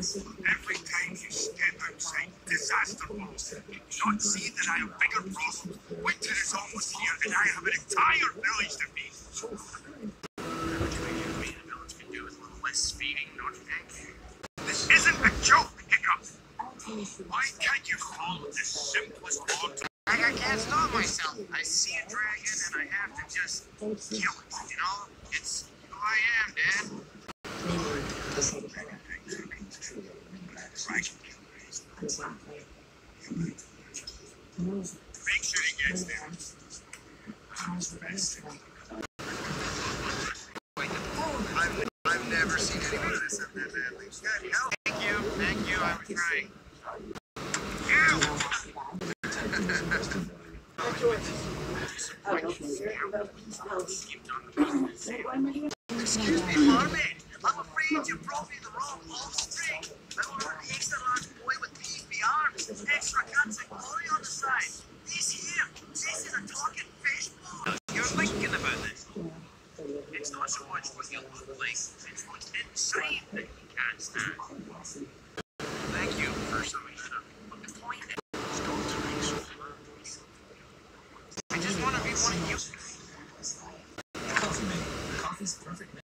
Every time you step outside, disaster balls. Not see that I have bigger problems. Winter is almost here, and I have an entire village to feed. do think? This isn't a joke, Hiccup. Why can't you follow the simplest order? Like I can't stop myself. I see a dragon and I have to just kill it. You know, it's who I am, Dad. Make sure he gets there. I've, I've never seen anyone that that badly. Thank you, thank you. I was trying. Excuse me, Marvin. You brought me the wrong offspring. Remember when the extra large boy with PVR, extra guts and glory on the side? He's here. This is a talking fishbowl. You're thinking about this. It's not so much what you look like, it's what's inside that you can't stand. Thank you for summation up. But the point is, it's going to make so I just want to be one of you. Coffee, man. Coffee's perfect, man.